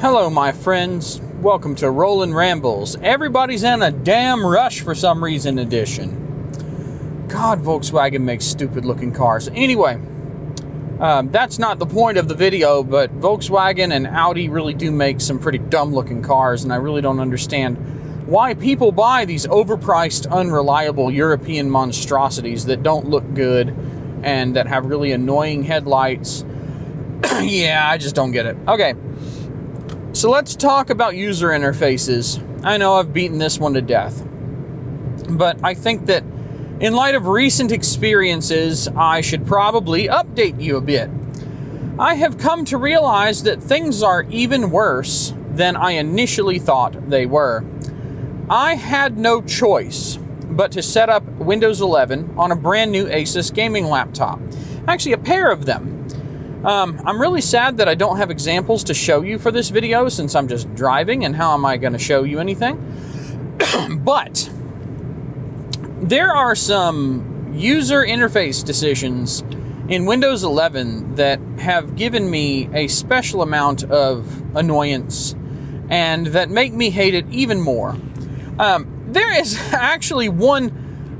Hello, my friends. Welcome to Rollin' Rambles. Everybody's in a damn rush for some reason edition. God, Volkswagen makes stupid looking cars. Anyway, um, that's not the point of the video, but Volkswagen and Audi really do make some pretty dumb looking cars, and I really don't understand why people buy these overpriced, unreliable European monstrosities that don't look good and that have really annoying headlights. yeah, I just don't get it. Okay. So let's talk about user interfaces. I know I've beaten this one to death, but I think that in light of recent experiences, I should probably update you a bit. I have come to realize that things are even worse than I initially thought they were. I had no choice but to set up Windows 11 on a brand new Asus gaming laptop. Actually, a pair of them. Um, I'm really sad that I don't have examples to show you for this video since I'm just driving and how am I going to show you anything? but there are some user interface decisions in Windows 11 that have given me a special amount of annoyance and that make me hate it even more. Um, there is actually one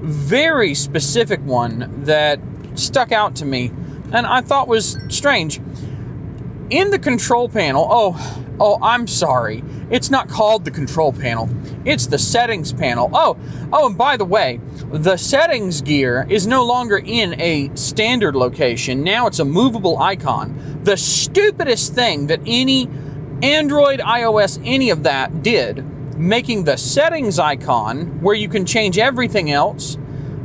very specific one that stuck out to me and I thought was strange. In the control panel, oh, oh, I'm sorry. It's not called the control panel. It's the settings panel. Oh, oh, and by the way, the settings gear is no longer in a standard location. Now it's a movable icon. The stupidest thing that any Android, iOS, any of that did, making the settings icon where you can change everything else,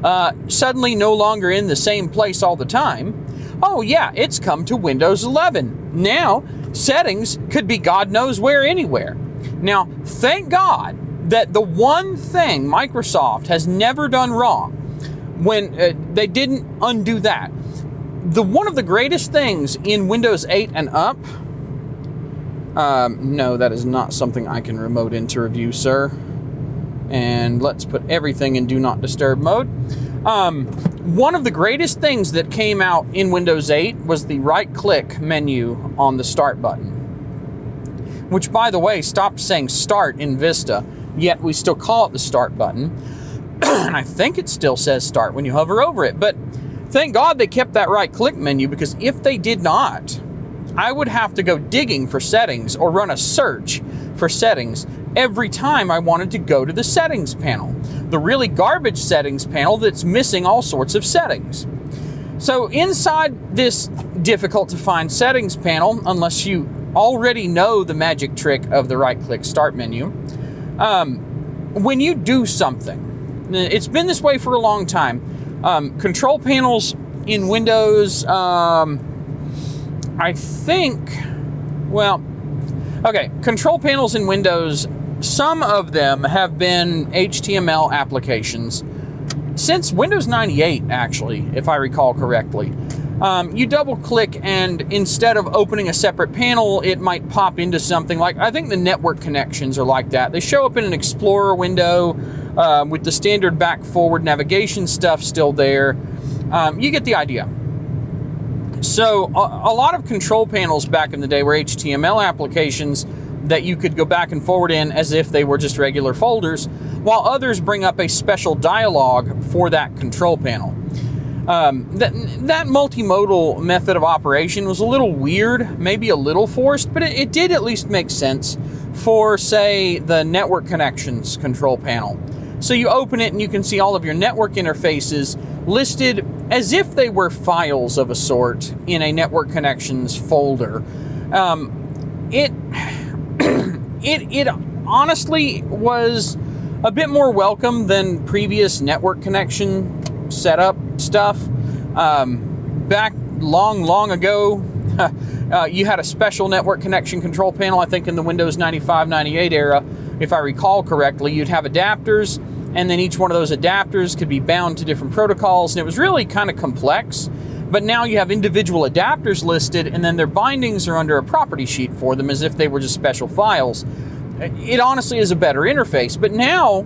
uh, suddenly no longer in the same place all the time oh yeah, it's come to Windows 11. Now, settings could be God knows where anywhere. Now, thank God that the one thing Microsoft has never done wrong when uh, they didn't undo that. The one of the greatest things in Windows 8 and up. Um, no, that is not something I can remote into review, sir. And let's put everything in do not disturb mode. Um, one of the greatest things that came out in Windows 8 was the right click menu on the start button. Which, by the way, stopped saying start in Vista, yet we still call it the start button. and I think it still says start when you hover over it. But thank God they kept that right click menu because if they did not, I would have to go digging for settings or run a search for settings every time I wanted to go to the settings panel. The really garbage settings panel that's missing all sorts of settings. So inside this difficult to find settings panel, unless you already know the magic trick of the right click start menu, um, when you do something, it's been this way for a long time. Um, control panels in Windows, um, I think, well, okay, control panels in Windows some of them have been HTML applications since Windows 98, actually, if I recall correctly. Um, you double click, and instead of opening a separate panel, it might pop into something like I think the network connections are like that. They show up in an Explorer window uh, with the standard back forward navigation stuff still there. Um, you get the idea. So, a, a lot of control panels back in the day were HTML applications that you could go back and forward in as if they were just regular folders, while others bring up a special dialog for that control panel. Um, that, that multimodal method of operation was a little weird, maybe a little forced, but it, it did at least make sense for, say, the network connections control panel. So you open it and you can see all of your network interfaces listed as if they were files of a sort in a network connections folder. Um, it it it honestly was a bit more welcome than previous network connection setup stuff. Um, back long, long ago, uh, you had a special network connection control panel, I think in the Windows 95 98 era, if I recall correctly. You'd have adapters, and then each one of those adapters could be bound to different protocols, and it was really kind of complex. But now you have individual adapters listed, and then their bindings are under a property sheet for them as if they were just special files. It honestly is a better interface. But now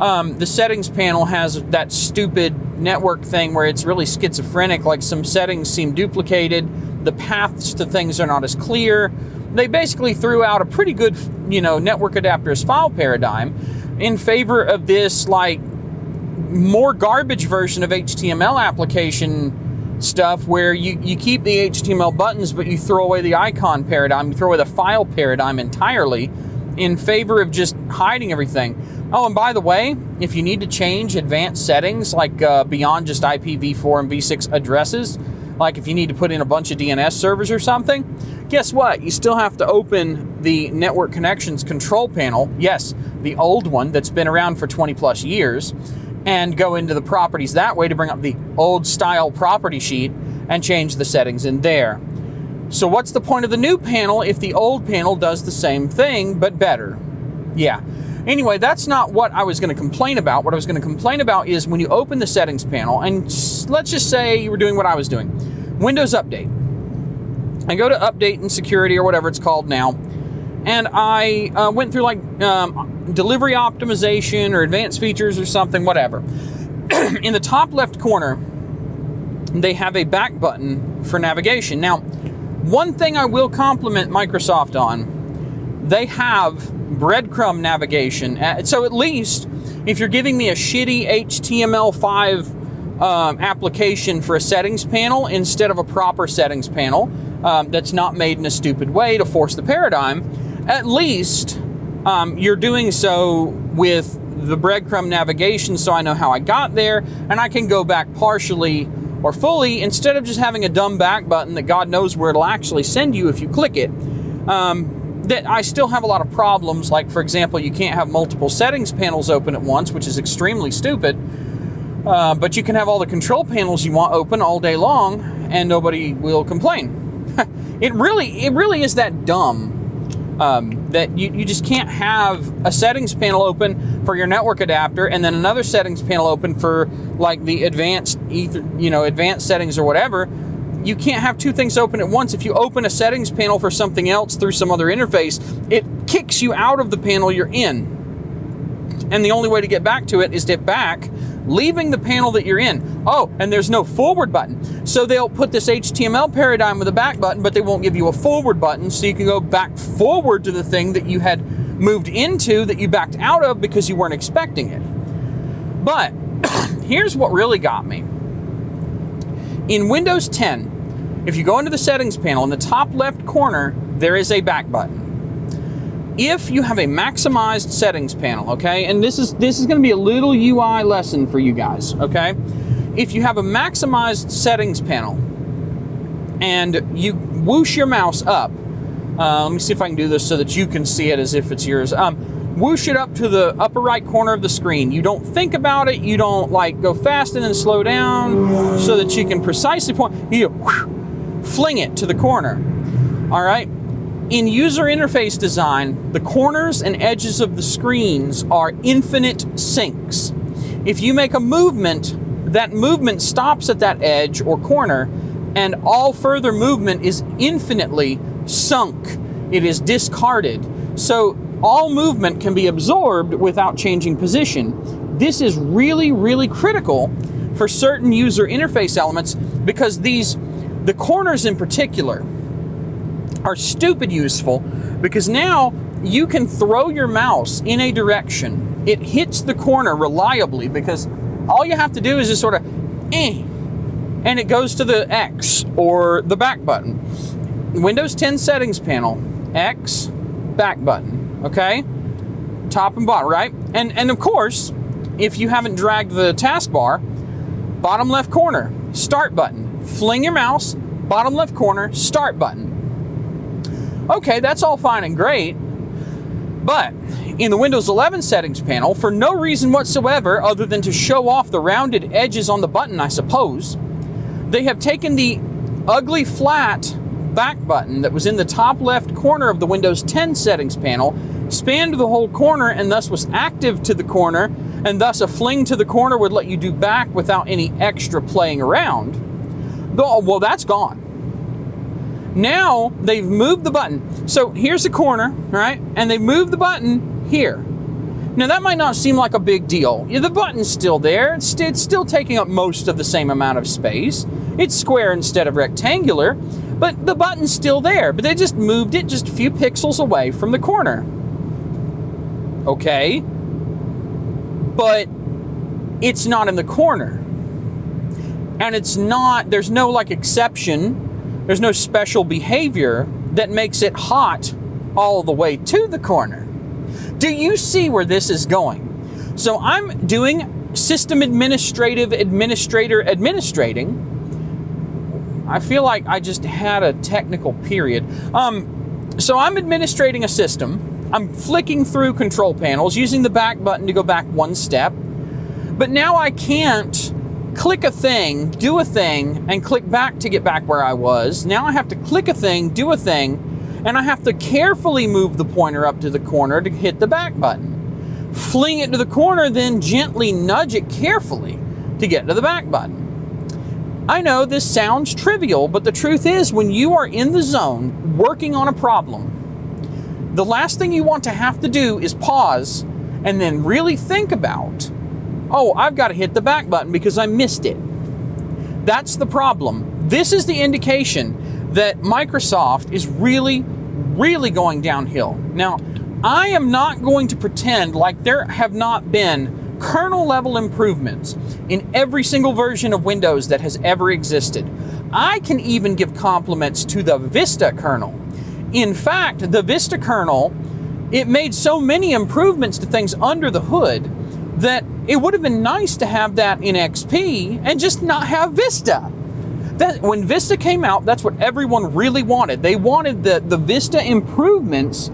um, the settings panel has that stupid network thing where it's really schizophrenic, like some settings seem duplicated, the paths to things are not as clear. they basically threw out a pretty good, you know, network adapters file paradigm in favor of this like more garbage version of HTML application stuff where you, you keep the HTML buttons but you throw away the icon paradigm, you throw away the file paradigm entirely in favor of just hiding everything. Oh, and by the way, if you need to change advanced settings like uh, beyond just IPv4 and v6 addresses, like if you need to put in a bunch of DNS servers or something, guess what? You still have to open the network connections control panel. Yes, the old one that's been around for 20 plus years and go into the properties that way to bring up the old style property sheet and change the settings in there. So what's the point of the new panel if the old panel does the same thing but better? Yeah. Anyway, that's not what I was going to complain about. What I was going to complain about is when you open the settings panel, and let's just say you were doing what I was doing Windows Update. I go to Update and Security or whatever it's called now, and I uh, went through like um, delivery optimization or advanced features or something, whatever. In the top left corner, they have a back button for navigation. Now, one thing I will compliment Microsoft on, they have breadcrumb navigation. So at least if you're giving me a shitty HTML5 um, application for a settings panel instead of a proper settings panel um, that's not made in a stupid way to force the paradigm, at least um, you're doing so with the breadcrumb navigation so I know how I got there and I can go back partially or fully instead of just having a dumb back button that God knows where it'll actually send you if you click it. Um, that I still have a lot of problems, like for example, you can't have multiple settings panels open at once, which is extremely stupid. Uh, but you can have all the control panels you want open all day long, and nobody will complain. it really, it really is that dumb um, that you, you just can't have a settings panel open for your network adapter and then another settings panel open for like the advanced ether, you know, advanced settings or whatever. You can't have two things open at once. If you open a settings panel for something else through some other interface, it kicks you out of the panel you're in. And the only way to get back to it is to back leaving the panel that you're in. Oh, and there's no forward button. So they'll put this HTML paradigm with a back button, but they won't give you a forward button so you can go back forward to the thing that you had moved into that you backed out of because you weren't expecting it. But here's what really got me. In Windows 10, if you go into the settings panel in the top left corner, there is a back button if you have a maximized settings panel, okay, and this is this is going to be a little UI lesson for you guys, okay? If you have a maximized settings panel and you whoosh your mouse up, uh, let me see if I can do this so that you can see it as if it's yours. Um, whoosh it up to the upper right corner of the screen. You don't think about it. You don't like go fast and then slow down so that you can precisely point. You whoosh, fling it to the corner. All right. In user interface design, the corners and edges of the screens are infinite sinks. If you make a movement, that movement stops at that edge or corner, and all further movement is infinitely sunk. It is discarded. So all movement can be absorbed without changing position. This is really, really critical for certain user interface elements because these, the corners in particular, are stupid useful because now you can throw your mouse in a direction. It hits the corner reliably because all you have to do is just sort of eh, and it goes to the X or the back button. Windows 10 settings panel, X, back button, okay? Top and bottom, right? And and of course, if you haven't dragged the taskbar, bottom left corner, start button. Fling your mouse, bottom left corner, start button. Okay, that's all fine and great. But in the Windows 11 settings panel, for no reason whatsoever other than to show off the rounded edges on the button, I suppose, they have taken the ugly flat back button that was in the top left corner of the Windows 10 settings panel, spanned the whole corner and thus was active to the corner, and thus a fling to the corner would let you do back without any extra playing around. Well, that's gone. Now they've moved the button. So here's the corner, right? And they moved the button here. Now that might not seem like a big deal. The button's still there. It's, it's still taking up most of the same amount of space. It's square instead of rectangular. But the button's still there, but they just moved it just a few pixels away from the corner. Okay? But it's not in the corner. And it's not, there's no like exception, there's no special behavior that makes it hot all the way to the corner. Do you see where this is going? So I'm doing system administrative administrator administrating. I feel like I just had a technical period. Um, so I'm administrating a system. I'm flicking through control panels using the back button to go back one step. But now I can't click a thing, do a thing, and click back to get back where I was. Now I have to click a thing, do a thing, and I have to carefully move the pointer up to the corner to hit the back button. Fling it to the corner, then gently nudge it carefully to get to the back button. I know this sounds trivial, but the truth is, when you are in the zone working on a problem, the last thing you want to have to do is pause and then really think about, oh, I've got to hit the back button because I missed it. That's the problem. This is the indication that Microsoft is really, really going downhill. Now, I am not going to pretend like there have not been kernel level improvements in every single version of Windows that has ever existed. I can even give compliments to the Vista kernel. In fact, the Vista kernel, it made so many improvements to things under the hood that it would have been nice to have that in XP and just not have Vista. That, when Vista came out, that's what everyone really wanted. They wanted the, the Vista improvements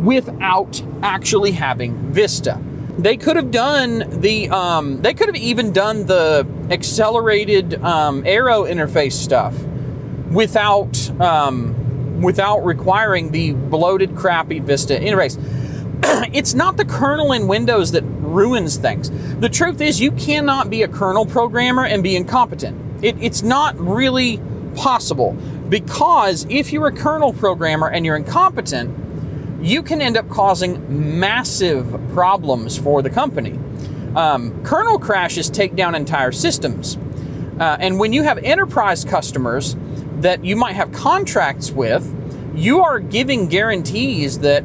without actually having Vista. They could have done the. Um, they could have even done the accelerated um, Aero interface stuff without um, without requiring the bloated, crappy Vista interface. it's not the kernel in Windows that ruins things. The truth is, you cannot be a kernel programmer and be incompetent. It, it's not really possible because if you're a kernel programmer and you're incompetent, you can end up causing massive problems for the company. Um, kernel crashes take down entire systems. Uh, and when you have enterprise customers that you might have contracts with, you are giving guarantees that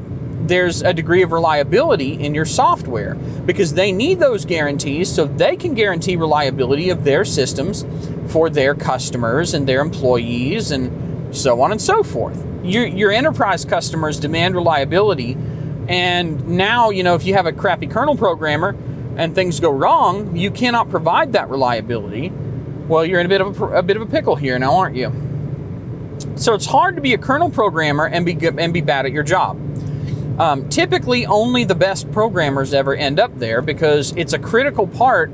there's a degree of reliability in your software because they need those guarantees so they can guarantee reliability of their systems for their customers and their employees and so on and so forth your, your enterprise customers demand reliability. And now, you know, if you have a crappy kernel programmer and things go wrong, you cannot provide that reliability. Well, you're in a bit of a, a bit of a pickle here now, aren't you? So it's hard to be a kernel programmer and be good, and be bad at your job. Um, typically, only the best programmers ever end up there because it's a critical part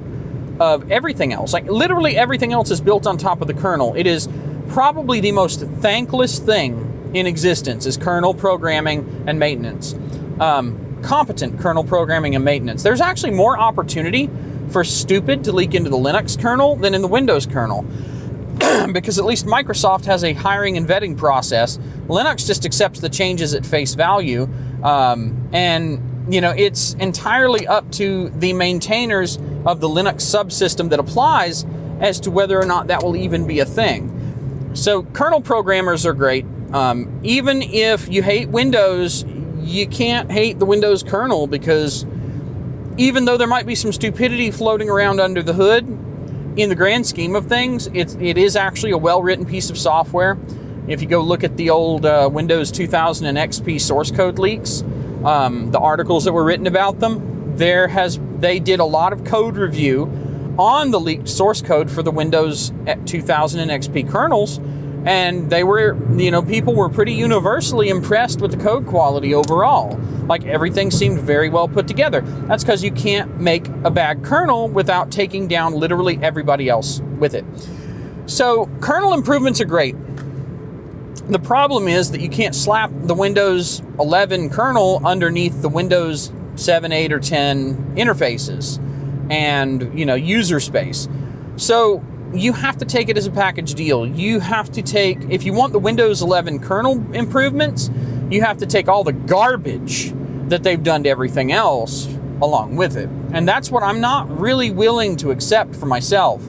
of everything else. Like literally everything else is built on top of the kernel. It is probably the most thankless thing in existence is kernel programming and maintenance. Um, competent kernel programming and maintenance. There's actually more opportunity for stupid to leak into the Linux kernel than in the Windows kernel. because at least Microsoft has a hiring and vetting process. Linux just accepts the changes at face value. Um, and, you know, it's entirely up to the maintainers of the Linux subsystem that applies as to whether or not that will even be a thing. So, kernel programmers are great. Um, even if you hate Windows, you can't hate the Windows kernel because even though there might be some stupidity floating around under the hood, in the grand scheme of things, it's, it is actually a well written piece of software. If you go look at the old uh, Windows 2000 and XP source code leaks, um, the articles that were written about them, there has they did a lot of code review on the leaked source code for the Windows 2000 and XP kernels and they were you know people were pretty universally impressed with the code quality overall. Like everything seemed very well put together. That's because you can't make a bad kernel without taking down literally everybody else with it. So kernel improvements are great the problem is that you can't slap the windows 11 kernel underneath the windows 7 8 or 10 interfaces and you know user space so you have to take it as a package deal. You have to take, if you want the Windows 11 kernel improvements, you have to take all the garbage that they've done to everything else along with it. And that's what I'm not really willing to accept for myself.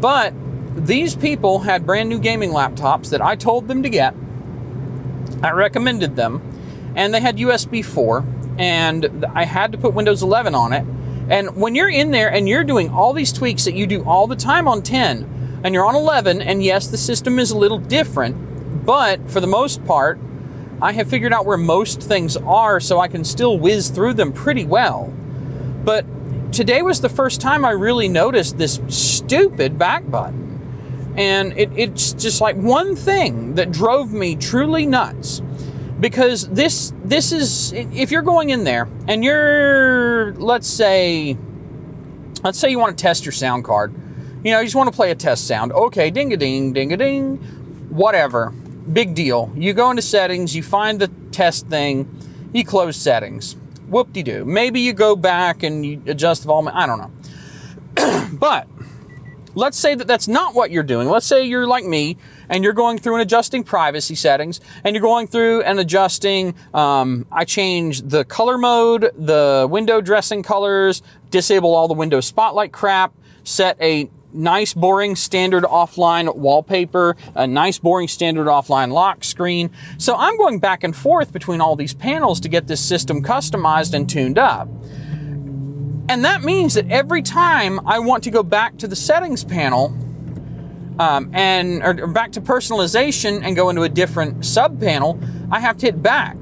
But these people had brand new gaming laptops that I told them to get. I recommended them, and they had USB 4, and I had to put Windows 11 on it. And when you're in there and you're doing all these tweaks that you do all the time on 10, and you're on 11, and yes, the system is a little different, but for the most part, I have figured out where most things are so I can still whiz through them pretty well. But today was the first time I really noticed this stupid back button. And it, it's just like one thing that drove me truly nuts. Because this this is if you're going in there and you're let's say let's say you want to test your sound card. You know, you just want to play a test sound. Okay, ding a ding, ding a ding, whatever. Big deal. You go into settings, you find the test thing, you close settings. Whoop de doo. Maybe you go back and you adjust the volume. I don't know. but let's say that that's not what you're doing. Let's say you're like me and you're going through and adjusting privacy settings and you're going through and adjusting. Um, I change the color mode, the window dressing colors, disable all the window spotlight crap, set a nice boring standard offline wallpaper, a nice boring standard offline lock screen. So I'm going back and forth between all these panels to get this system customized and tuned up. And that means that every time I want to go back to the settings panel um, and or back to personalization and go into a different sub panel, I have to hit back.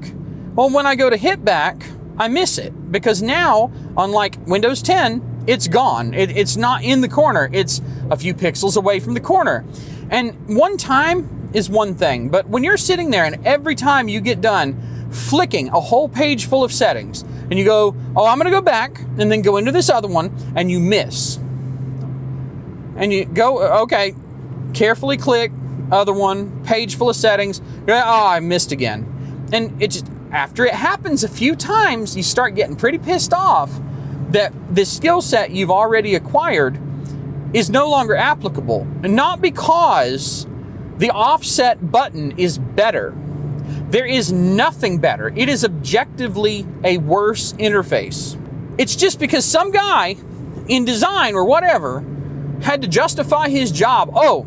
Well, when I go to hit back, I miss it because now, unlike Windows 10, it's gone. It, it's not in the corner. It's a few pixels away from the corner. And one time is one thing, but when you're sitting there and every time you get done flicking a whole page full of settings, and you go, oh, I'm going to go back and then go into this other one, and you miss. And you go, okay, carefully click, other one, page full of settings. oh, I missed again. And it just, after it happens a few times, you start getting pretty pissed off that the skill set you've already acquired is no longer applicable. And not because the offset button is better. There is nothing better. It is objectively a worse interface. It's just because some guy in design or whatever had to justify his job. Oh,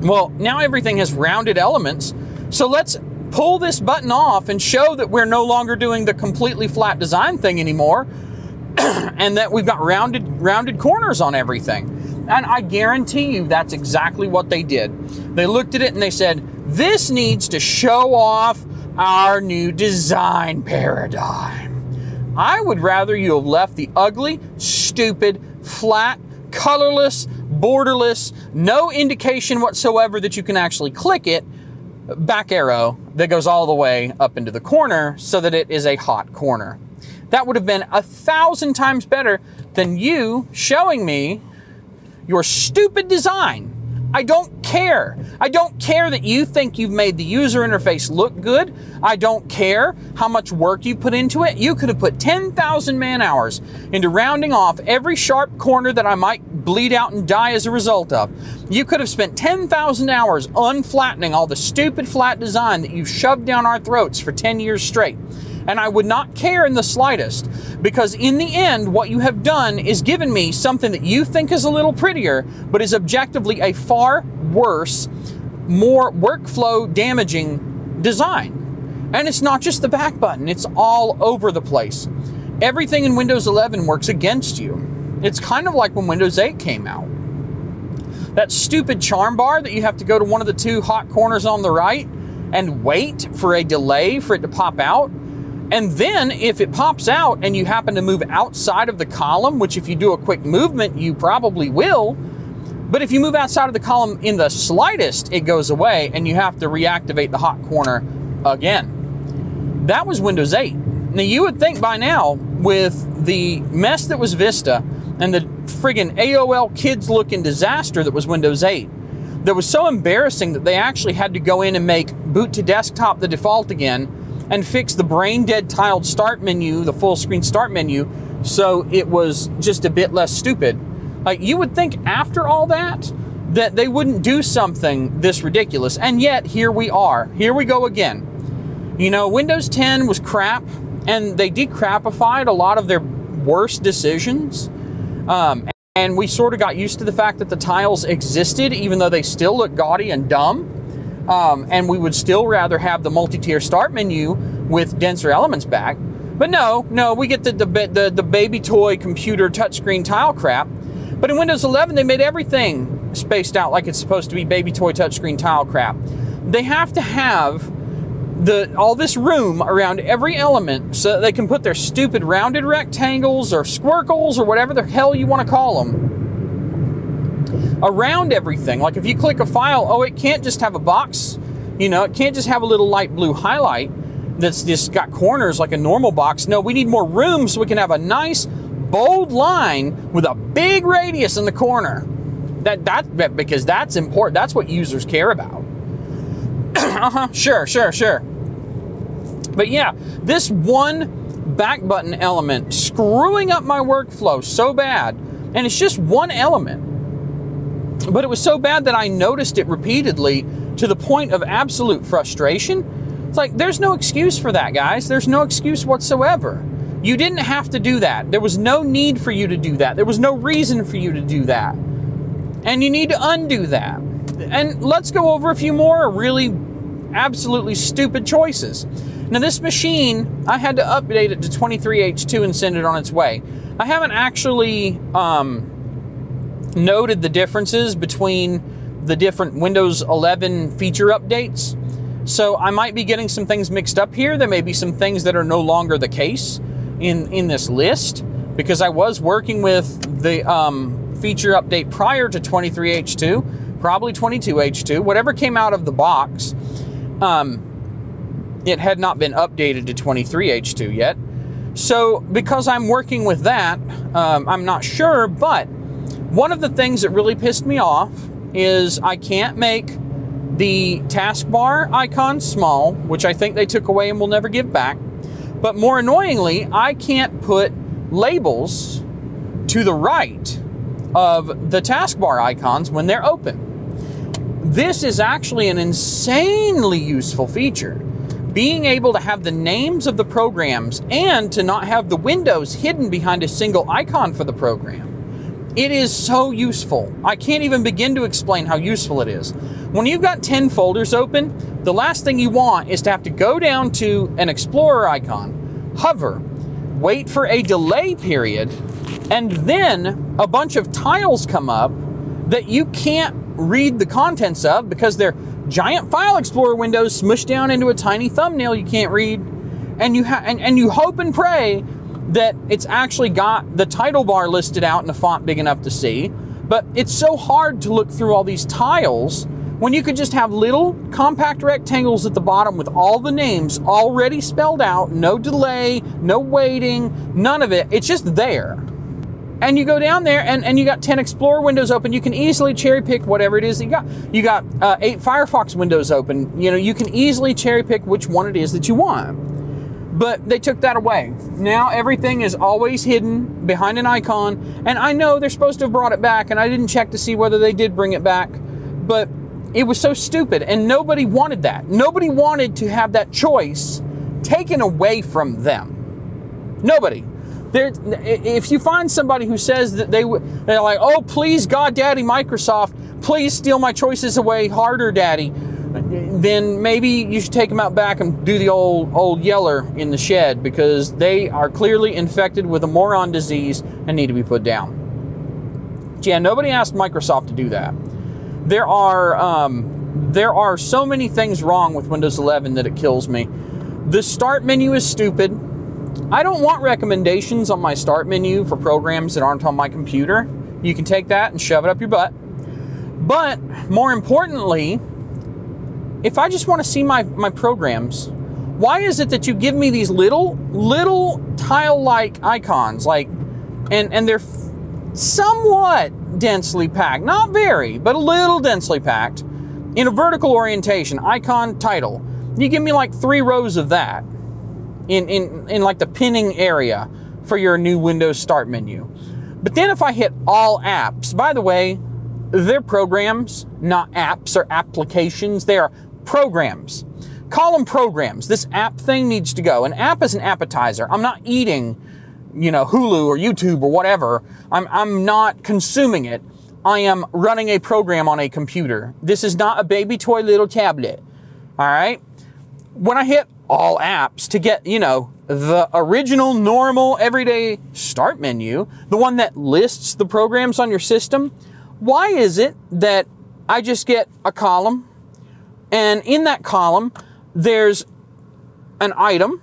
well, now everything has rounded elements. So let's pull this button off and show that we're no longer doing the completely flat design thing anymore and that we've got rounded rounded corners on everything. And I guarantee you that's exactly what they did. They looked at it and they said, "This needs to show off our new design paradigm." I would rather you have left the ugly, stupid, flat, colorless, borderless, no indication whatsoever that you can actually click it back arrow that goes all the way up into the corner so that it is a hot corner. That would have been a thousand times better than you showing me your stupid design. I don't care. I don't care that you think you've made the user interface look good. I don't care how much work you put into it. You could have put 10,000 man hours into rounding off every sharp corner that I might bleed out and die as a result of. You could have spent 10,000 hours unflattening all the stupid flat design that you've shoved down our throats for 10 years straight and I would not care in the slightest because in the end, what you have done is given me something that you think is a little prettier, but is objectively a far worse, more workflow damaging design. And it's not just the back button, it's all over the place. Everything in Windows 11 works against you. It's kind of like when Windows 8 came out. That stupid charm bar that you have to go to one of the two hot corners on the right and wait for a delay for it to pop out and then if it pops out and you happen to move outside of the column, which if you do a quick movement, you probably will. But if you move outside of the column in the slightest, it goes away and you have to reactivate the hot corner again. That was Windows 8. Now you would think by now, with the mess that was Vista and the friggin' AOL kids looking disaster that was Windows 8, that was so embarrassing that they actually had to go in and make boot to desktop the default again and fix the brain dead tiled start menu, the full screen start menu, so it was just a bit less stupid. Like you would think after all that that they wouldn't do something this ridiculous, and yet here we are. Here we go again. You know, Windows 10 was crap, and they decrapified a lot of their worst decisions. Um, and we sort of got used to the fact that the tiles existed, even though they still look gaudy and dumb. Um, and we would still rather have the multi-tier start menu with denser elements back. But no, no, we get the, the, the, the baby toy computer touchscreen tile crap. But in Windows 11, they made everything spaced out like it's supposed to be baby toy touchscreen tile crap. They have to have the all this room around every element so they can put their stupid rounded rectangles or squircles or whatever the hell you want to call them around everything. Like if you click a file, oh, it can't just have a box. You know, it can't just have a little light blue highlight that's just got corners like a normal box. No, we need more room so we can have a nice bold line with a big radius in the corner. That that because that's important. That's what users care about. uh-huh. Sure, sure, sure. But yeah, this one back button element screwing up my workflow so bad. And it's just one element. But it was so bad that I noticed it repeatedly to the point of absolute frustration. It's like, there's no excuse for that, guys. There's no excuse whatsoever. You didn't have to do that. There was no need for you to do that. There was no reason for you to do that. And you need to undo that. And let's go over a few more really absolutely stupid choices. Now, this machine, I had to update it to 23H2 and send it on its way. I haven't actually um, noted the differences between the different Windows 11 feature updates. So I might be getting some things mixed up here. There may be some things that are no longer the case in, in this list because I was working with the um, feature update prior to 23H2, probably 22H2, whatever came out of the box. Um, it had not been updated to 23H2 yet. So, because I'm working with that, um, I'm not sure, but one of the things that really pissed me off is I can't make the taskbar icon small, which I think they took away and will never give back. But more annoyingly, I can't put labels to the right of the taskbar icons when they're open. This is actually an insanely useful feature being able to have the names of the programs and to not have the windows hidden behind a single icon for the program. It is so useful. I can't even begin to explain how useful it is. When you've got 10 folders open, the last thing you want is to have to go down to an Explorer icon, hover, wait for a delay period, and then a bunch of tiles come up that you can't read the contents of because they're giant file explorer windows smushed down into a tiny thumbnail you can't read and you ha- and, and you hope and pray that it's actually got the title bar listed out in a font big enough to see but it's so hard to look through all these tiles when you could just have little compact rectangles at the bottom with all the names already spelled out no delay no waiting none of it it's just there and you go down there and, and you got 10 Explorer windows open. You can easily cherry pick whatever it is that you got. You got uh, eight Firefox windows open. You know, you can easily cherry pick which one it is that you want. But they took that away. Now everything is always hidden behind an icon. And I know they're supposed to have brought it back, and I didn't check to see whether they did bring it back. But it was so stupid, and nobody wanted that. Nobody wanted to have that choice taken away from them. Nobody. There, if you find somebody who says that they they're like, oh please God, Daddy, Microsoft, please steal my choices away harder, Daddy, then maybe you should take them out back and do the old old yeller in the shed because they are clearly infected with a moron disease and need to be put down. Yeah, nobody asked Microsoft to do that. There are um, there are so many things wrong with Windows 11 that it kills me. The start menu is stupid. I don't want recommendations on my start menu for programs that aren't on my computer. You can take that and shove it up your butt. But more importantly, if I just want to see my, my programs, why is it that you give me these little, little tile like icons? Like, and, and they're somewhat densely packed, not very, but a little densely packed in a vertical orientation, icon title. You give me like three rows of that in, in, in like the pinning area for your new Windows Start menu. But then if I hit all apps, by the way, they're programs, not apps or applications. They are programs. Call them programs. This app thing needs to go. An app is an appetizer. I'm not eating you know, Hulu or YouTube or whatever. I'm, I'm not consuming it. I am running a program on a computer. This is not a baby toy little tablet. All right. When I hit all apps to get, you know, the original, normal, everyday start menu, the one that lists the programs on your system, why is it that I just get a column and in that column there's an item,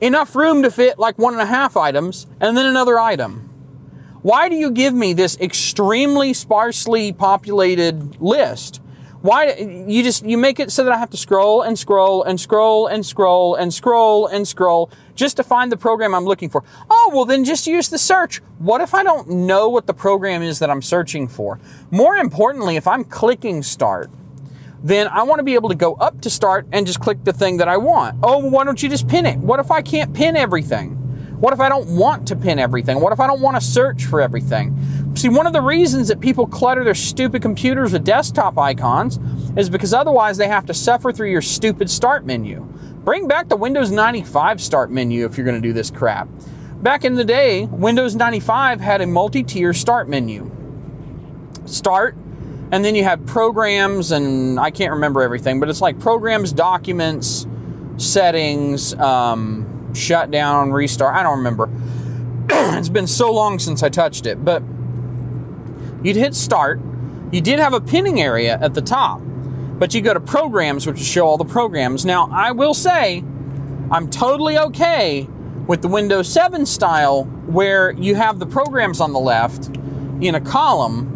enough room to fit like one and a half items, and then another item? Why do you give me this extremely sparsely populated list? Why you just you make it so that I have to scroll and scroll and scroll and scroll and scroll and scroll just to find the program I'm looking for. Oh, well then just use the search. What if I don't know what the program is that I'm searching for? More importantly, if I'm clicking start, then I want to be able to go up to start and just click the thing that I want. Oh, why don't you just pin it? What if I can't pin everything? What if I don't want to pin everything? What if I don't want to search for everything? See, one of the reasons that people clutter their stupid computers with desktop icons is because otherwise they have to suffer through your stupid start menu. Bring back the Windows 95 start menu if you're going to do this crap. Back in the day, Windows 95 had a multi tier start menu. Start, and then you have programs, and I can't remember everything, but it's like programs, documents, settings, um, shut down, restart. I don't remember. it's been so long since I touched it, but you'd hit start. You did have a pinning area at the top, but you go to programs, which will show all the programs. Now, I will say, I'm totally okay with the Windows 7 style where you have the programs on the left in a column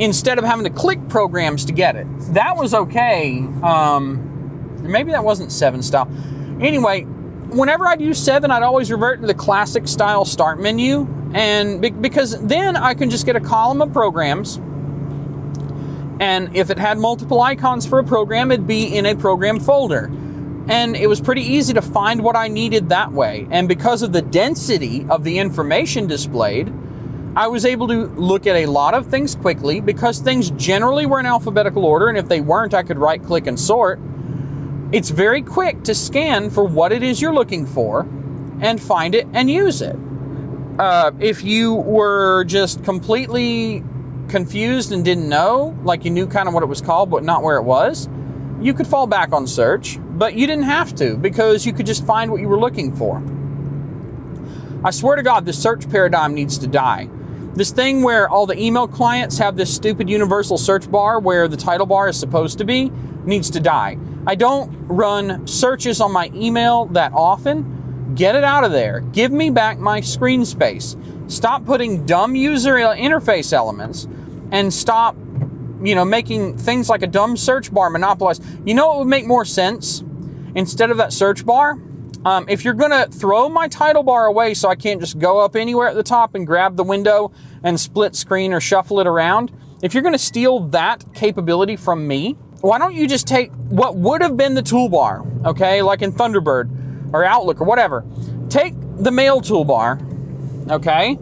instead of having to click programs to get it. That was okay. Um, maybe that wasn't 7 style. Anyway, whenever I'd use 7, I'd always revert to the classic style start menu. And be- because then I can just get a column of programs. And if it had multiple icons for a program, it'd be in a program folder. And it was pretty easy to find what I needed that way. And because of the density of the information displayed, I was able to look at a lot of things quickly because things generally were in alphabetical order. And if they weren't, I could right click and sort it's very quick to scan for what it is you're looking for and find it and use it. Uh, if you were just completely confused and didn't know, like you knew kind of what it was called but not where it was, you could fall back on search, but you didn't have to because you could just find what you were looking for. I swear to God, the search paradigm needs to die. This thing where all the email clients have this stupid universal search bar where the title bar is supposed to be needs to die. I don't run searches on my email that often. Get it out of there. Give me back my screen space. Stop putting dumb user interface elements and stop, you know, making things like a dumb search bar monopolize. You know what would make more sense? Instead of that search bar, um, if you're going to throw my title bar away so I can't just go up anywhere at the top and grab the window and split screen or shuffle it around, if you're going to steal that capability from me, why don't you just take what would have been the toolbar, okay, like in Thunderbird or Outlook or whatever, take the mail toolbar, okay,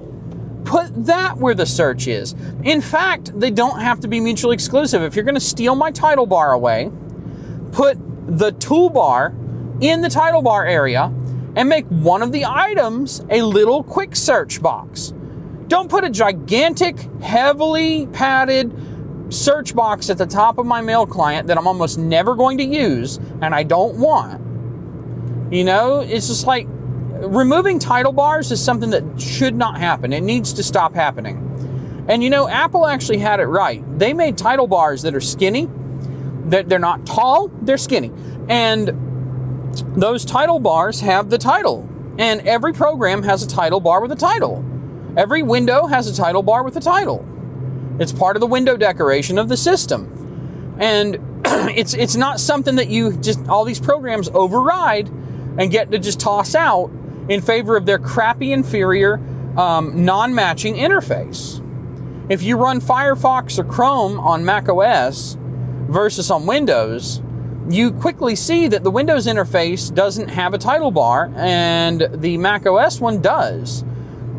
put that where the search is. In fact, they don't have to be mutually exclusive. If you're going to steal my title bar away, put the toolbar in the title bar area and make one of the items a little quick search box. Don't put a gigantic, heavily padded, search box at the top of my mail client that I'm almost never going to use and I don't want. You know, it's just like removing title bars is something that should not happen. It needs to stop happening. And you know, Apple actually had it right. They made title bars that are skinny, that they're not tall, they're skinny. And those title bars have the title. And every program has a title bar with a title. Every window has a title bar with a title. It's part of the window decoration of the system. And it's it's not something that you just all these programs override and get to just toss out in favor of their crappy inferior um, non-matching interface. If you run Firefox or Chrome on Mac OS versus on Windows, you quickly see that the Windows interface doesn't have a title bar and the Mac OS one does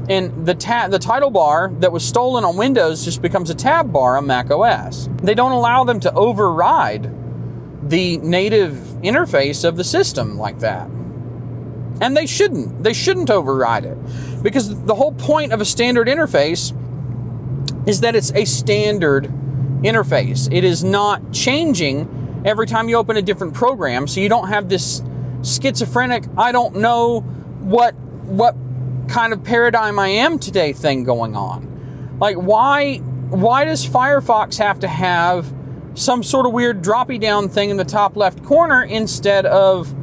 and the the title bar that was stolen on Windows just becomes a tab bar on Mac OS. They don't allow them to override the native interface of the system like that. And they shouldn't. They shouldn't override it. Because the whole point of a standard interface is that it's a standard interface. It is not changing every time you open a different program, so you don't have this schizophrenic, I don't know what what kind of paradigm I am today thing going on. Like why why does Firefox have to have some sort of weird droppy down thing in the top left corner instead of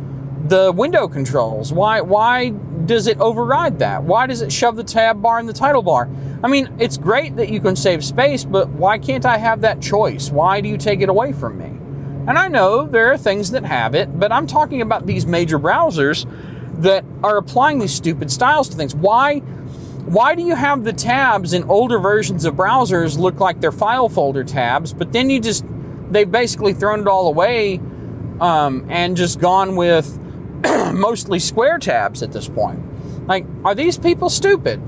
the window controls? Why why does it override that? Why does it shove the tab bar in the title bar? I mean, it's great that you can save space, but why can't I have that choice? Why do you take it away from me? And I know there are things that have it, but I'm talking about these major browsers that are applying these stupid styles to things. Why why do you have the tabs in older versions of browsers look like they're file folder tabs, but then you just they've basically thrown it all away um, and just gone with mostly square tabs at this point. Like, are these people stupid?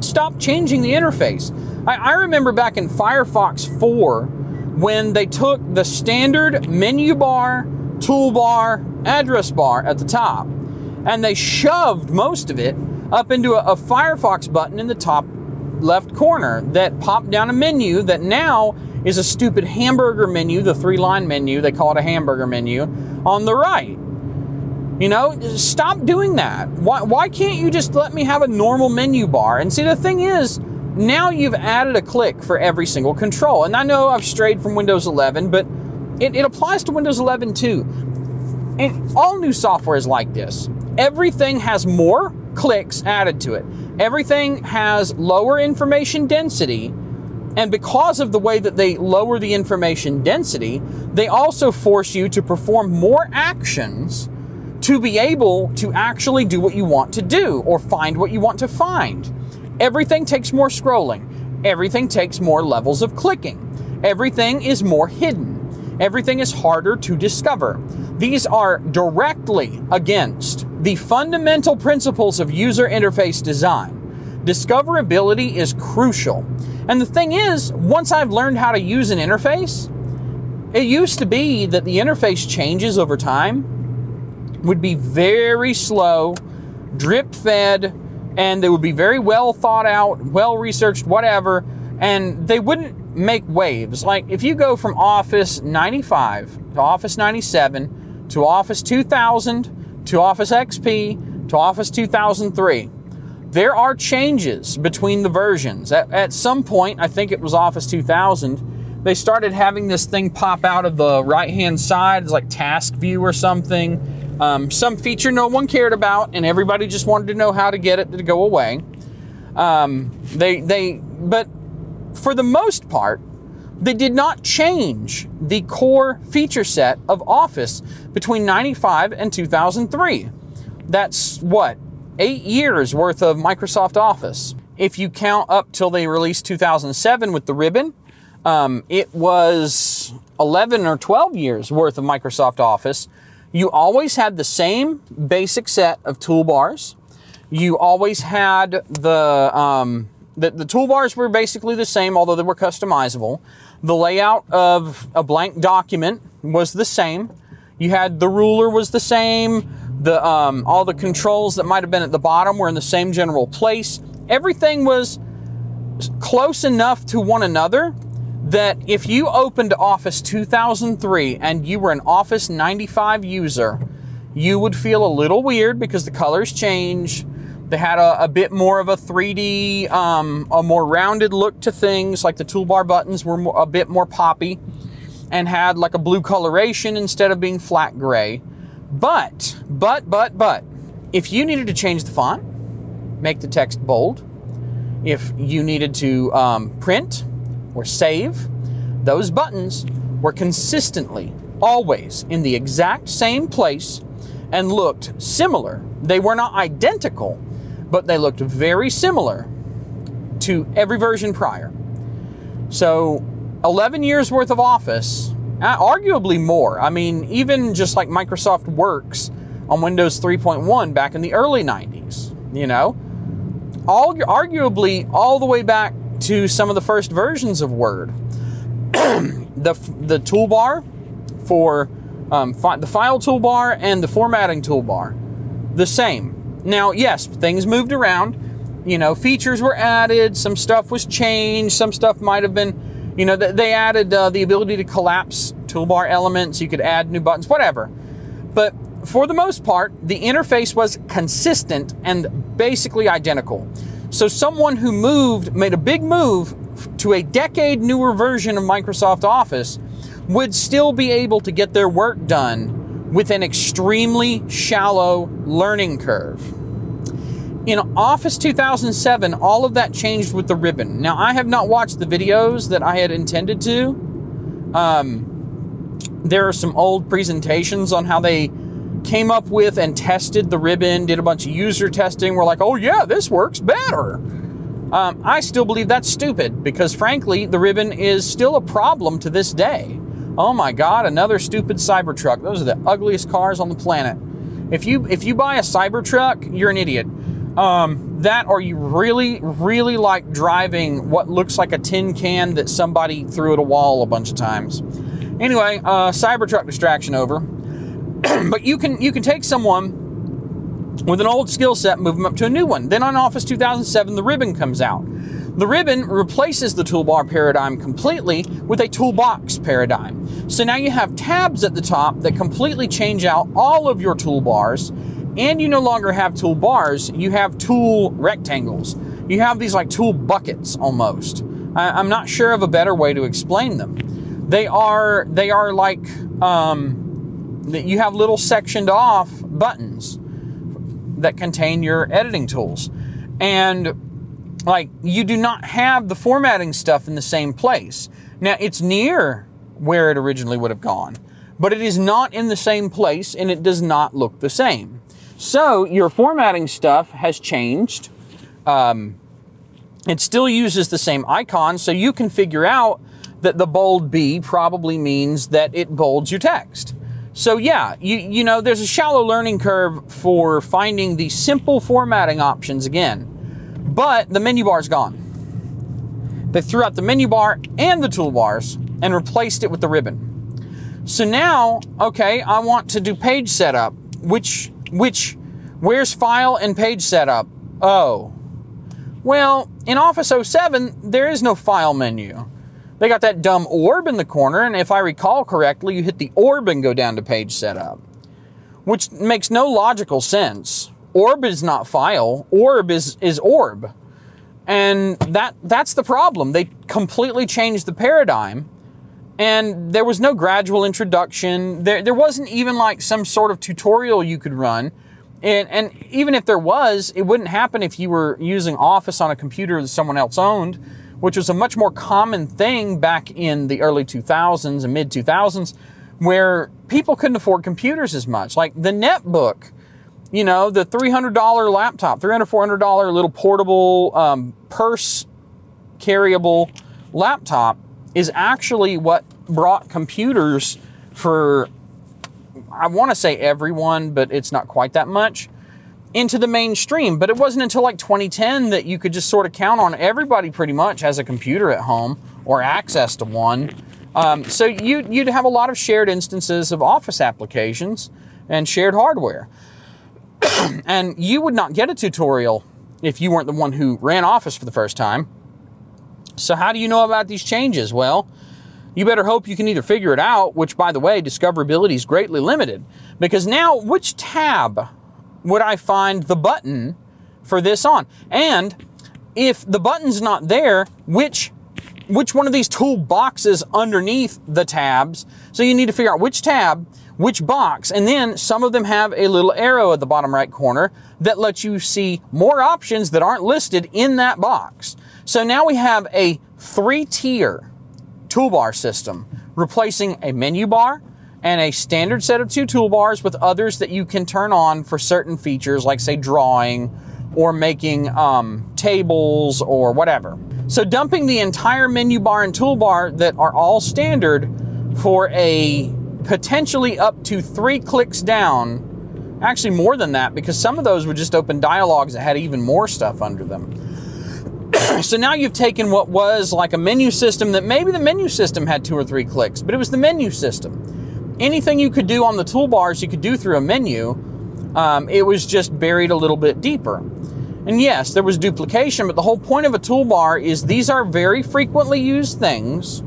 Stop changing the interface. I, I remember back in Firefox 4 when they took the standard menu bar, toolbar, address bar at the top and they shoved most of it up into a, a Firefox button in the top left corner that popped down a menu that now is a stupid hamburger menu, the three line menu, they call it a hamburger menu, on the right. You know, stop doing that. Why, why can't you just let me have a normal menu bar? And see, the thing is, now you've added a click for every single control. And I know I've strayed from Windows 11, but it, it applies to Windows 11 too. And all new software is like this. Everything has more clicks added to it. Everything has lower information density and because of the way that they lower the information density, they also force you to perform more actions to be able to actually do what you want to do or find what you want to find. Everything takes more scrolling. Everything takes more levels of clicking. Everything is more hidden. Everything is harder to discover. These are directly against the fundamental principles of user interface design. Discoverability is crucial. And the thing is, once I've learned how to use an interface, it used to be that the interface changes over time would be very slow, drip fed, and they would be very well thought out, well researched, whatever, and they wouldn't make waves. Like if you go from Office 95 to Office 97 to Office 2000 to Office XP to Office 2003, there are changes between the versions. At, at some point, I think it was Office 2000, they started having this thing pop out of the right hand side, it's like task view or something. Um, some feature no one cared about, and everybody just wanted to know how to get it to go away. Um, they, they, but for the most part, they did not change the core feature set of Office between 95 and 2003. That's what, eight years worth of Microsoft Office. If you count up till they released 2007 with the ribbon, um, it was 11 or 12 years worth of Microsoft Office. You always had the same basic set of toolbars. You always had the, um, the, the toolbars were basically the same, although they were customizable. The layout of a blank document was the same. You had the ruler was the same. The um, all the controls that might have been at the bottom were in the same general place. Everything was close enough to one another that if you opened Office 2003 and you were an Office 95 user, you would feel a little weird because the colors change. They had a, a bit more of a 3D, um, a more rounded look to things, like the toolbar buttons were more, a bit more poppy and had like a blue coloration instead of being flat gray. But, but, but, but, if you needed to change the font, make the text bold, if you needed to um, print or save, those buttons were consistently, always in the exact same place and looked similar. They were not identical, but they looked very similar to every version prior. So, 11 years worth of Office uh, arguably more. I mean, even just like Microsoft Works on Windows 3.1 back in the early 90s, you know? All arguably all the way back to some of the first versions of Word. the the toolbar for um, fi- the file toolbar and the formatting toolbar the same. Now, yes, things moved around. You know, features were added, some stuff was changed, some stuff might have been, you know, they added uh, the ability to collapse toolbar elements, you could add new buttons, whatever. But for the most part, the interface was consistent and basically identical. So someone who moved, made a big move to a decade newer version of Microsoft Office would still be able to get their work done with an extremely shallow learning curve. In Office 2007, all of that changed with the ribbon. Now, I have not watched the videos that I had intended to. Um, there are some old presentations on how they came up with and tested the ribbon, did a bunch of user testing. We're like, oh yeah, this works better. Um, I still believe that's stupid because, frankly, the ribbon is still a problem to this day. Oh my God, another stupid Cybertruck. Those are the ugliest cars on the planet. If you if you buy a Cybertruck, you're an idiot. Um, that or you really really like driving what looks like a tin can that somebody threw at a wall a bunch of times. Anyway, uh, Cybertruck distraction over. but you can you can take someone with an old skill set, move them up to a new one. Then on Office 2007, the ribbon comes out. The ribbon replaces the toolbar paradigm completely with a toolbox paradigm. So now you have tabs at the top that completely change out all of your toolbars, and you no longer have toolbars, you have tool rectangles. You have these like tool buckets almost. I, am not sure of a better way to explain them. They are they are like um, that you have little sectioned off buttons that contain your editing tools. And like you do not have the formatting stuff in the same place. Now it's near where it originally would have gone, but it is not in the same place and it does not look the same. So your formatting stuff has changed. Um, it still uses the same icon, so you can figure out that the bold B probably means that it bolds your text. So yeah, you you know, there's a shallow learning curve for finding the simple formatting options again. But the menu bar's gone. They threw out the menu bar and the toolbars and replaced it with the ribbon. So now, okay, I want to do page setup. Which which where's file and page setup? Oh. Well, in Office 07, there is no file menu. They got that dumb orb in the corner, and if I recall correctly, you hit the orb and go down to page setup, which makes no logical sense. Orb is not file. Orb is is orb, and that that's the problem. They completely changed the paradigm, and there was no gradual introduction. There there wasn't even like some sort of tutorial you could run. And, and even if there was, it wouldn't happen if you were using Office on a computer that someone else owned which was a much more common thing back in the early 2000s and mid 2000s, where people couldn't afford computers as much. Like the netbook, you know, the $300 laptop, $300, $400 little portable, um, purse carryable laptop is actually what brought computers for, I want to say everyone, but it's not quite that much into the mainstream. But it wasn't until like 2010 that you could just sort of count on everybody pretty much has a computer at home or access to one. Um, so you, you'd have a lot of shared instances of Office applications and shared hardware. and you would not get a tutorial if you weren't the one who ran Office for the first time. So, how do you know about these changes? Well, you better hope you can either figure it out, which, by the way, discoverability is greatly limited. Because now, which tab would I find the button for this on? And if the button's not there, which which one of these tool boxes underneath the tabs? So you need to figure out which tab, which box, and then some of them have a little arrow at the bottom right corner that lets you see more options that aren't listed in that box. So now we have a three-tier toolbar system replacing a menu bar, and a standard set of two toolbars with others that you can turn on for certain features like say drawing or making um, tables or whatever. So dumping the entire menu bar and toolbar that are all standard for a potentially up to three clicks down, actually more than that because some of those would just open dialogues that had even more stuff under them. so now you've taken what was like a menu system that maybe the menu system had two or three clicks, but it was the menu system anything you could do on the toolbars you could do through a menu, Um, it was just buried a little bit deeper. And yes, there was duplication, but the whole point of a toolbar is these are very frequently used things.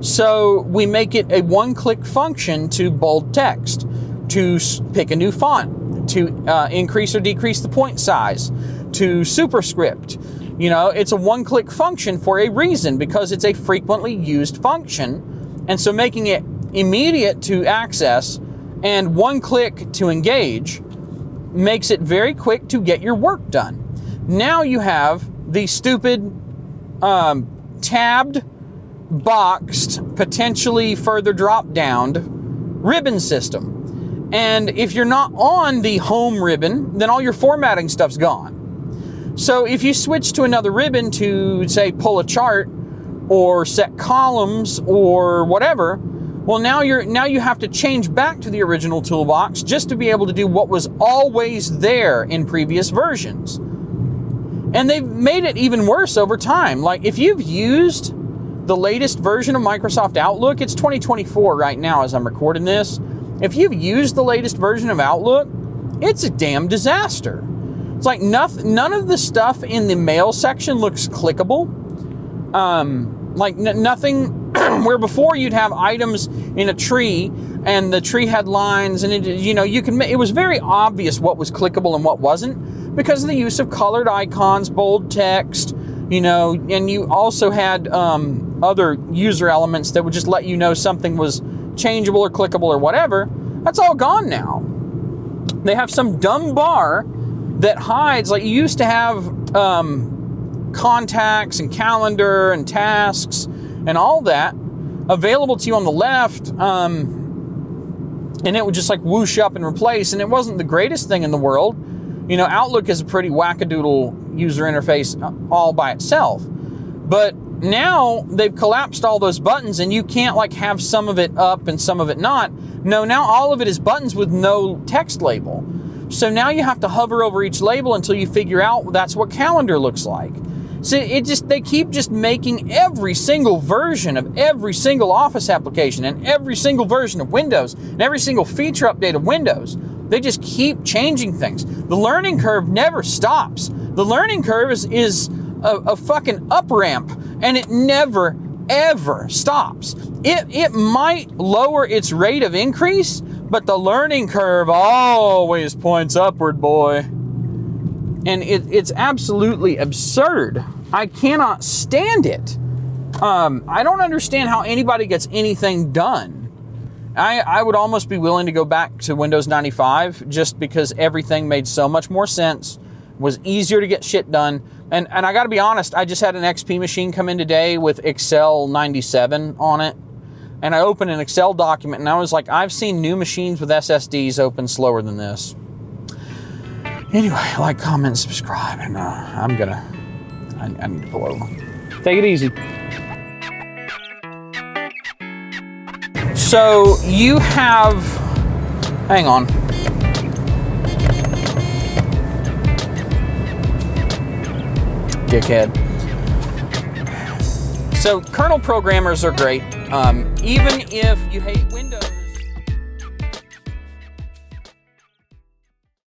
So we make it a one click function to bold text, to pick a new font, to uh, increase or decrease the point size, to superscript. You know, it's a one click function for a reason because it's a frequently used function. And so making it immediate to access and one click to engage makes it very quick to get your work done. Now you have the stupid um, tabbed, boxed, potentially further drop downed ribbon system. And if you're not on the home ribbon, then all your formatting stuff's gone. So if you switch to another ribbon to, say, pull a chart or set columns or whatever, well, now you're now you have to change back to the original toolbox just to be able to do what was always there in previous versions. And they've made it even worse over time. Like if you've used the latest version of Microsoft Outlook, it's 2024 right now as I'm recording this. If you've used the latest version of Outlook, it's a damn disaster. It's like nothing, none of the stuff in the mail section looks clickable. Um, like nothing where before you'd have items in a tree and the tree had lines and it, you know you can it was very obvious what was clickable and what wasn't because of the use of colored icons bold text you know and you also had um, other user elements that would just let you know something was changeable or clickable or whatever. That's all gone now. They have some dumb bar that hides like you used to have um, contacts and calendar and tasks and all that available to you on the left. Um, and it would just like whoosh up and replace. And it wasn't the greatest thing in the world. You know, Outlook is a pretty wackadoodle user interface uh, all by itself. But now they've collapsed all those buttons and you can't like have some of it up and some of it not. No, now all of it is buttons with no text label. So now you have to hover over each label until you figure out that's what calendar looks like. So it just they keep just making every single version of every single Office application and every single version of Windows and every single feature update of Windows. They just keep changing things. The learning curve never stops. The learning curve is, is a, a fucking up ramp and it never ever stops. It, it might lower its rate of increase, but the learning curve always points upward, boy. And it, it's absolutely absurd. I cannot stand it. Um, I don't understand how anybody gets anything done. I, I would almost be willing to go back to Windows 95 just because everything made so much more sense, was easier to get shit done. And, and I got to be honest, I just had an XP machine come in today with Excel 97 on it. And I opened an Excel document and I was like, I've seen new machines with SSDs open slower than this. Anyway, like, comment, subscribe, and uh, I'm gonna. I, I need to pull over. Take it easy. So you have. Hang on. Dickhead. So kernel programmers are great. Um, even if you hate Windows.